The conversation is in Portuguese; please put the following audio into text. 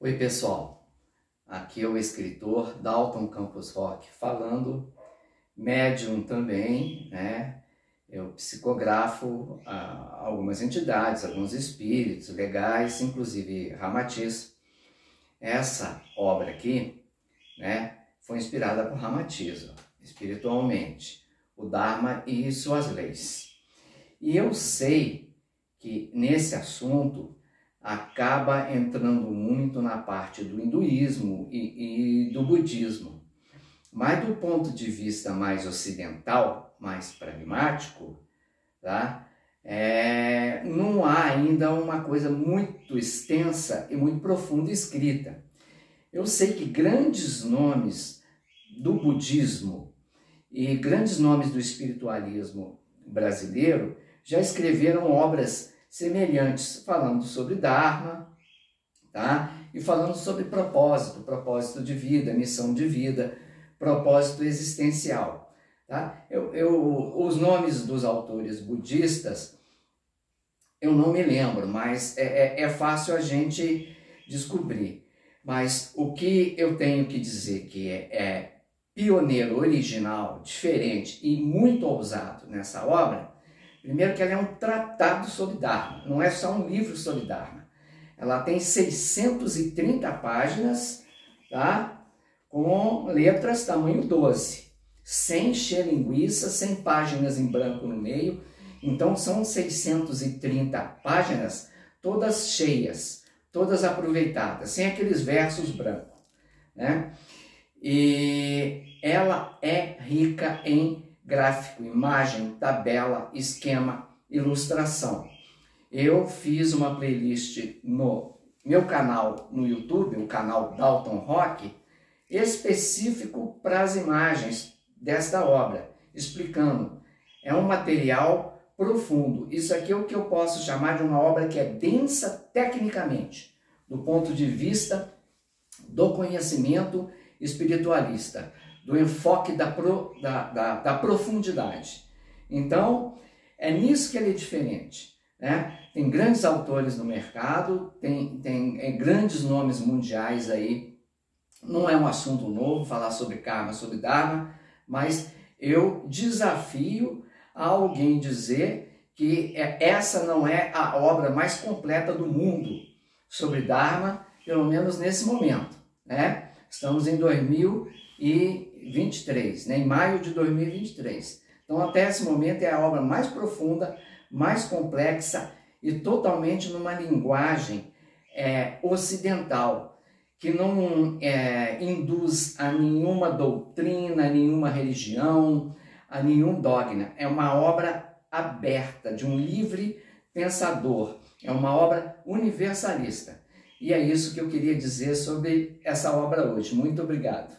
Oi, pessoal. Aqui é o escritor Dalton Campos Roque falando, médium também, né? Eu psicografo ah, algumas entidades, alguns espíritos legais, inclusive Ramatiz. Essa obra aqui, né, foi inspirada por Ramatiz, espiritualmente, o Dharma e suas leis. E eu sei que nesse assunto acaba entrando muito na parte do hinduísmo e, e do budismo. Mas do ponto de vista mais ocidental, mais pragmático, tá? É, não há ainda uma coisa muito extensa e muito profunda escrita. Eu sei que grandes nomes do budismo e grandes nomes do espiritualismo brasileiro já escreveram obras semelhantes, falando sobre Dharma, tá? E falando sobre propósito, propósito de vida, missão de vida, propósito existencial, tá? Eu, eu, os nomes dos autores budistas eu não me lembro, mas é, é, é fácil a gente descobrir. Mas o que eu tenho que dizer que é, é pioneiro, original, diferente e muito ousado nessa obra Primeiro que ela é um tratado sobre Dharma, não é só um livro sobre Dharma. Ela tem 630 páginas, tá? Com letras tamanho 12, sem encher linguiça, sem páginas em branco no meio. Então são 630 páginas todas cheias, todas aproveitadas, sem aqueles versos brancos, né? E ela é rica em gráfico, imagem, tabela, esquema, ilustração. Eu fiz uma playlist no meu canal no YouTube, o canal Dalton Rock, específico para as imagens desta obra, explicando. É um material profundo. Isso aqui é o que eu posso chamar de uma obra que é densa tecnicamente, do ponto de vista do conhecimento espiritualista do enfoque da, pro, da, da, da, profundidade. Então, é nisso que ele é diferente. Né? Tem grandes autores no mercado, tem, tem é, grandes nomes mundiais aí. Não é um assunto novo falar sobre karma, sobre dharma, mas eu desafio a alguém dizer que é, essa não é a obra mais completa do mundo sobre dharma, pelo menos nesse momento. Né? Estamos em 2000 2023, né, em maio de 2023. Então, até esse momento é a obra mais profunda, mais complexa e totalmente numa linguagem é, ocidental, que não é, induz a nenhuma doutrina, a nenhuma religião, a nenhum dogma. É uma obra aberta, de um livre pensador. É uma obra universalista. E é isso que eu queria dizer sobre essa obra hoje. Muito obrigado.